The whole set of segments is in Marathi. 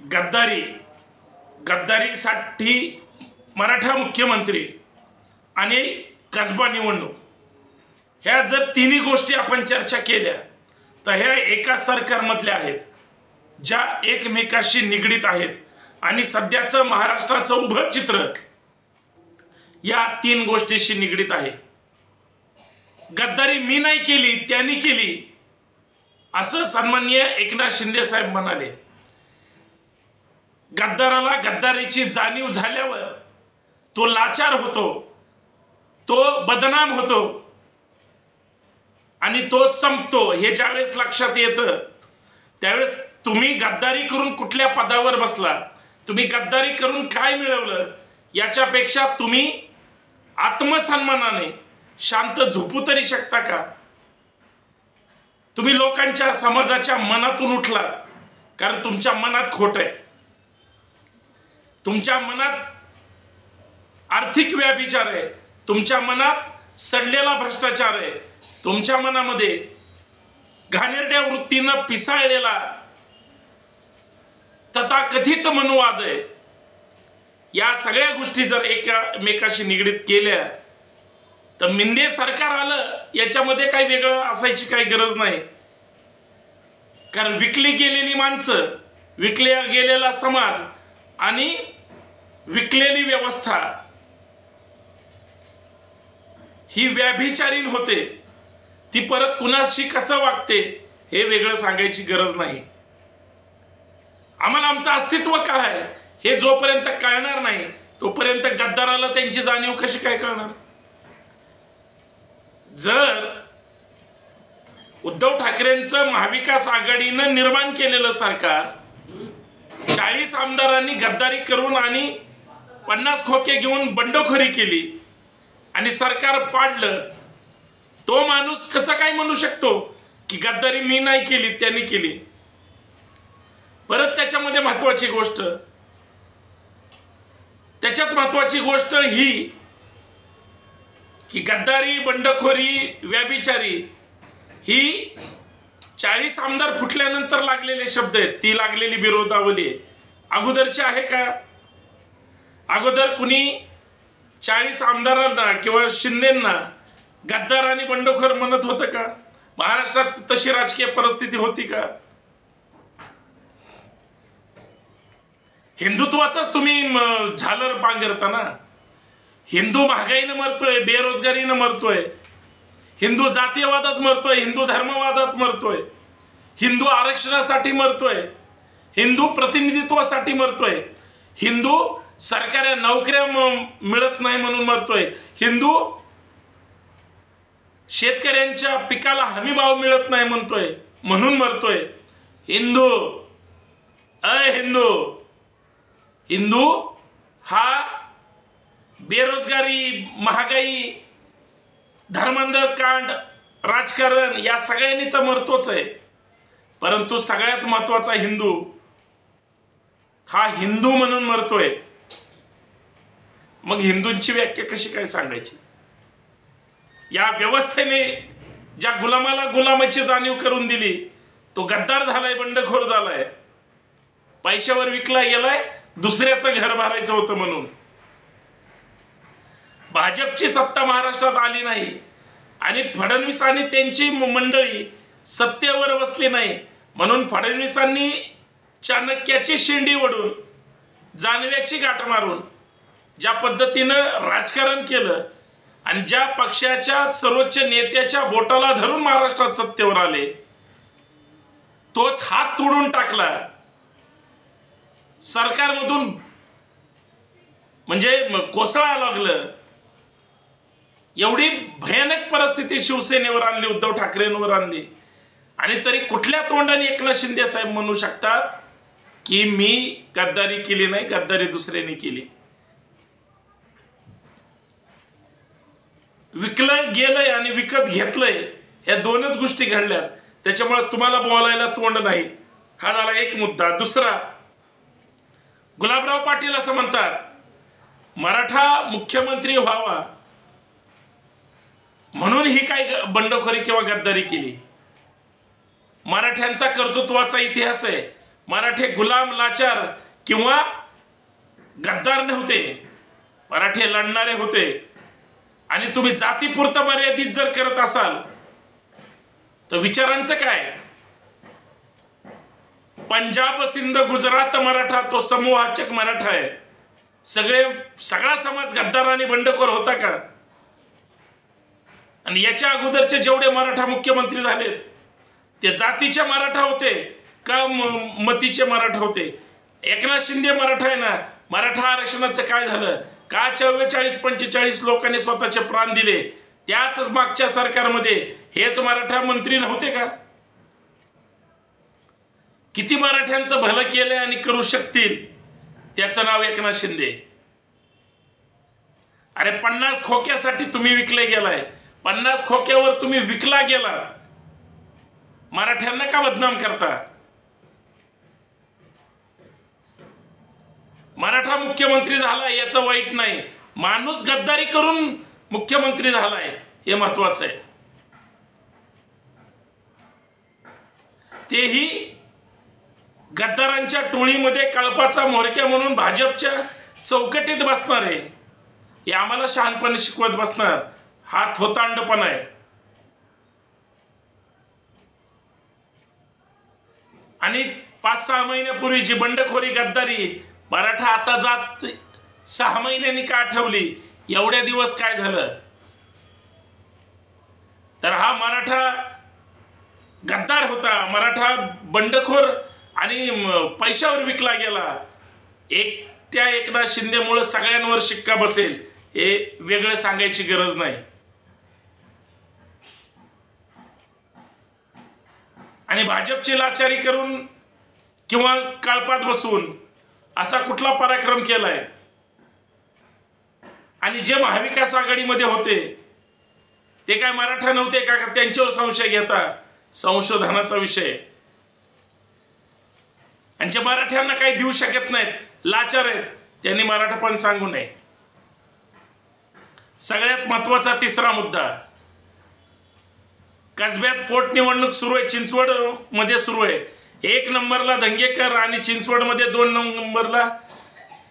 गद्दारी. गद्दारीसाठी मराठा मुख्यमंत्री आणि कसबा निवडणूक. ह्या जर तिन्ही गोष्टी आपण चर्चा केल्या तर ह्या एकाच सरकारमधल्या आहेत ज्या एकमेकाशी निगडीत आहेत आणि सध्याचं महाराष्ट्राचं उभं चित्र या तीन गोष्टीशी निगडीत आहे. गद्दारी मी नाही केली त्यांनी केली असं सन्माननीय एकनाथ शिंदे साहेब म्हणाले. गद्दाराला गद्दारीची जाणीव झाल्यावर तो लाचार होतो तो बदनाम होतो आणि तो संपतो. हे ज्यावेळेस लक्षात येतं त्यावेळेस तुम्ही गद्दारी करून कुठल्या पदावर बसला? तुम्ही गद्दारी करून काय मिळवलं? याच्यापेक्षा तुम्ही आत्मसन्मानाने शांत झोपू तरी शकता का? तुम्ही लोकांच्या समाजाच्या मनातून उठला कारण तुमच्या मनात खोट आहे. तुमच्या मनात आर्थिक व्याभिचार आहे. तुमच्या मनात सडलेला भ्रष्टाचार आहे. तुमच्या मनामध्ये घाणेरड्या वृत्तीनं पिसाळलेला तथाकथित मनुवाद आहे. या सगळ्या गोष्टी जर एकामेकाशी निगडीत केल्या तर मिंदे सरकार आलं याच्यामध्ये काही वेगळं असायची काही गरज नाही. कारण विकली गेलेली माणसं विकल्या गेलेला समाज आणि विकलेली व्यवस्था. ही व्याभिचारीण होते. ती परत कुणाशी कसं वागते हे वेगळं सांगायची गरज नाही. आम्हाला आमचं अस्तित्व काय आहे हे जोपर्यंत कळणार नाही तोपर्यंत गद्दाराला त्यांची जाणीव कशी काय कळणार? जर उद्धव ठाकरेंचं महाविकास आघाडीनं निर्माण केलेलं सरकार चाळीस आमदारांनी गद्दारी करून आणि पन्नास खोके घेऊन बंडखोरी केली आणि सरकार पाडलं तो माणूस कसा काय म्हणू शकतो की गद्दारी मी नाही केली त्यांनी केली? परत त्याच्यामध्ये महत्वाची गोष्ट. त्याच्यात महत्वाची गोष्ट ही की गद्दारी बंडखोरी व्याभिचारी ही चाळीस आमदार फुटल्यानंतर लागलेले शब्द आहेत. ती लागलेली विरोधावली आहे. अगोदरची आहे का? अगोदर कुणी चाळीस आमदारांना किंवा शिंदेंना गद्दार आणि बंडखोर म्हणत होतं का? महाराष्ट्रात तशी राजकीय परिस्थिती होती का? हिंदुत्वाचाच तुम्ही म, झालर पांघरता ना? हिंदू महागाईनं मरतोय बेरोजगारीनं मरतोय. हिंदू जातीयवादात मरतोय हिंदू धर्मवादात मरतोय. हिंदू आरक्षणासाठी मरतोय. हिंदू प्रतिनिधित्वासाठी मरतोय. हिंदू सरकारी नोकऱ्या मिळत नाही म्हणून मरतोय. हिंदू शेतकऱ्यांच्या पिकाला हमी भाव मिळत नाही म्हणतोय म्हणून मरतोय. हिंदू अ हिंदू हिंदू हा बेरोजगारी महागाई धर्मांधकांड राजकारण या सगळ्यांनी तर मरतोच आहे. परंतु सगळ्यात महत्त्वाचा हिंदू हा हिंदू म्हणून मरतोय. मग हिंदूंची व्याख्या कशी काय सांगायची? या व्यवस्थेने ज्या गुलामाला गुलामाची जाणीव करून दिली तो गद्दार झालाय बंडखोर झालाय. पैशावर विकला गेलाय दुसऱ्याचं घर भरायचं होतं म्हणून. भाजपची सत्ता महाराष्ट्रात आली नाही. आणि फडणवीस आणि त्यांची मंडळी सत्तेवर बसली नाही. म्हणून फडणवीसांनी चाणक्याची शेंडी वडून जानव्याची गाठ मारून ज्या पद्धतीनं राजकारण केलं आणि ज्या पक्षाच्या सर्वोच्च नेत्याच्या बोटाला धरून महाराष्ट्रात सत्तेवर आले तोच हात तोडून टाकला. सरकारमधून म्हणजे कोसळा लागलं. एवढी भयानक परिस्थिती शिवसेनेवर आणली उद्धव ठाकरेंवर आणली. आणि तरी कुठल्या तोंडाने एकनाथ शिंदे साहेब म्हणू शकतात की मी गद्दारी केली नाही गद्दारी दुसऱ्याने केली? विकलं गेलंय आणि विकत घेतलंय ह्या दोनच गोष्टी घडल्यात त्याच्यामुळे तुम्हाला बोलायला तोंड नाही. हा झाला एक मुद्दा. दुसरा गुलाबराव पाटील असं म्हणतात मराठा मुख्यमंत्री व्हावा. म्हणून ही काय बंडखोरी किंवा गद्दारी केली? मराठ्यांचा कर्तृत्वाचा इतिहास आहे. मराठे गुलाम लाचार किंवा गद्दार नव्हते. मराठे लढणारे होते. आणि तुम्ही जातीपुरतं मर्यादित जर करत असाल तर विचारांचं काय? पंजाब सिंध गुजरात मराठा तो समूहाचक मराठा आहे. सगळे सगळा समाज गद्दार आणि बंडखोर होता का? आणि याच्या अगोदरचे जेवढे मराठा मुख्यमंत्री झालेत ते जातीचे मराठा होते का मतीचे मराठा होते? एकनाथ शिंदे मराठा आहे ना? मराठा आरक्षणाचं काय झालं? का चव्वेचाळीस पंचेचाळीस लोकांनी स्वतःचे प्राण दिले? त्याच मागच्या सरकारमध्ये हेच मराठा मंत्री नव्हते का? किती मराठ्यांचं भलं केलंय आणि करू शकतील? त्याचं नाव एकनाथ शिंदे. अरे पन्नास खोक्यासाठी तुम्ही विकले गेलाय. पन्नास खोक्यावर तुम्ही विकला गेला मराठ्यांना का बदनाम करता? मराठा मुख्यमंत्री झाला याचं वाईट नाही. माणूस गद्दारी करून मुख्यमंत्री झालाय हे महत्वाचं आहे. तेही गद्दारांच्या टोळीमध्ये कळपाचा मोरक्या म्हणून भाजपच्या चौकटीत बसणार आहे. हे आम्हाला शहाणपणे शिकवत बसणार. हा थोतांडपण आहे. आणि पाच सहा महिन्यापूर्वी जी बंडखोरी गद्दारी मराठा आता जात सहा महिन्यांनी का आठवली एवढ्या दिवस काय झालं? तर हा मराठा गद्दार होता. मराठा बंडखोर आणि पैशावर विकला गेला. एकट्या एकनाथ शिंदेमुळं सगळ्यांवर शिक्का बसेल हे वेगळं सांगायची गरज नाही. आणि भाजपची लाचारी करून किंवा काळपात बसून असा कुठला पराक्रम केलाय? आणि जे महाविकास आघाडीमध्ये होते ते काय मराठा नव्हते का? त्यांच्यावर संशय घेता? संशोधनाचा विषय. आणि जे मराठ्यांना काही देऊ शकत नाहीत लाचार आहेत त्यांनी मराठा पण सांगू नये. सगळ्यात महत्त्वाचा तिसरा मुद्दा. कसब्यात पोटनिवडणूक सुरू आहे चिंचवडमध्ये सुरू आहे. एक नंबरला धंगेकर आणि चिंचवडमध्ये दोन नंबरला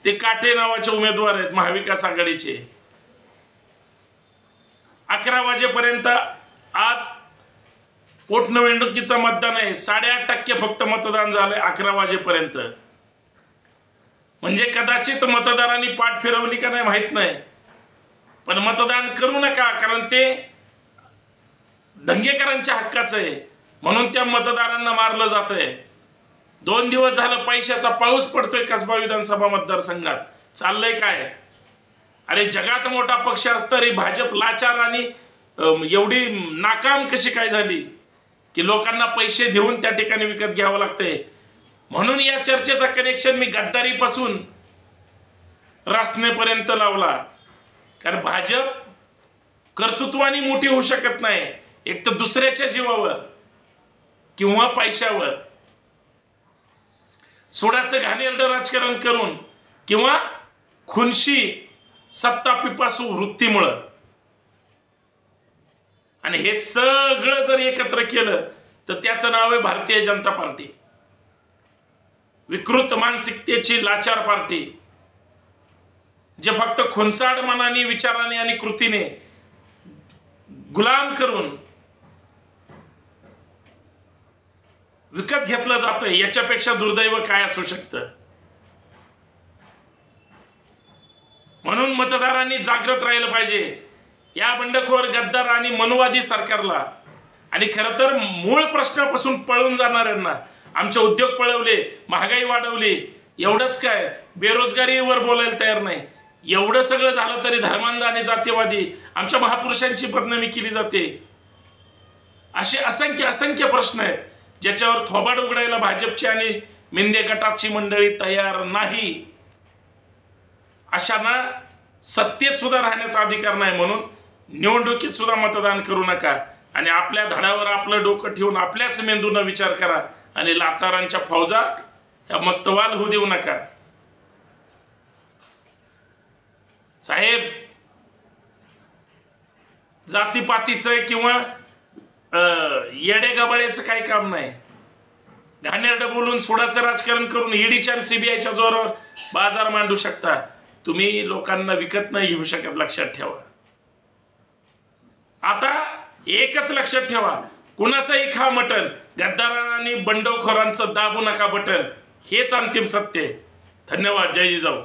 ते काटे नावाचे उमेदवार आहेत महाविकास आघाडीचे. अकरा वाजेपर्यंत आज पोटनिवडणुकीचं मतदान आहे. साडेआठ टक्के फक्त मतदान झालंय अकरा वाजेपर्यंत. म्हणजे कदाचित मतदारांनी पाठ फिरवली का नाही माहीत नाही. पण मतदान करू नका कारण ते दंगेकरांच्या हक्काचं आहे. म्हणून त्या मतदारांना मारलं जात आहे दोन दिवस झालं पैशाचा पाऊस पडतोय कसबा विधानसभा मतदारसंघात. चाललंय काय? अरे जगात मोठा पक्ष असणारी भाजप लाचार आणि एवढी नाकाम कशी काय झाली? की लोकांना पैसे देऊन त्या ठिकाणी विकत घ्यावं लागतंय. म्हणून या चर्चेचा कनेक्शन मी गद्दारीपासून रासनेपर्यंत लावला. कारण भाजप कर्तृत्वानी मोठी होऊ शकत नाही. एक तर दुसऱ्याच्या जीवावर. किंवा पैशावर. सोडाचं घाणेरडं राजकारण करून किंवा खुनशी सत्ता पिपासू वृत्तीमुळं. आणि हे सगळं जर एकत्र केलं तर त्याचं नाव आहे भारतीय जनता पार्टी. विकृत मानसिकतेची लाचार पार्टी. जे फक्त खुनसाड मनाने विचाराने आणि कृतीने गुलाम करून विकत घेतलं जातं याच्यापेक्षा दुर्दैव काय असू शकतं? म्हणून मतदारांनी जागृत राहिलं पाहिजे. या बंडखोर गद्दार आणि मनुवादी सरकारला. आणि खरं तर मूळ प्रश्नापासून पळून जाणाऱ्यांना आमचे उद्योग पळवले महागाई वाढवली एवढंच काय? बेरोजगारीवर बोलायला तयार नाही. एवढं सगळं झालं तरी धर्मांध आणि जातीवादी आमच्या महापुरुषांची बदनामी केली जाते. असे असंख्य असंख्य प्रश्न आहेत. ज्याच्यावर थोबाड उघडायला भाजपची आणि मिंदे गटाची मंडळी तयार नाही. अशांना सत्तेत सुद्धा राहण्याचा अधिकार नाही म्हणून निवडणुकीत सुद्धा मतदान करू नका आणि आपल्या धडावर आपलं डोकं ठेवून आपल्याच मेंदूनं विचार करा आणि लातारांच्या फौजा ह्या मस्तवाल होऊ देऊ नका. साहेब जातीपातीचं किंवा येडे गबाळ्याचं काही काम नाही. घाणेरडं बोलून सोडाचं राजकारण करून ईडीच्या आणि सीबीआयच्या जोरावर बाजार मांडू शकता. तुम्ही लोकांना विकत नाही घेऊ शकत लक्षात ठेवा. आता एकच लक्षात ठेवा. कुणाचंही खा मटन गद्दारांना आणि बंडखोरांचं दाबू नका बटन. हेच अंतिम सत्य आहे. धन्यवाद. जय जिजाऊ.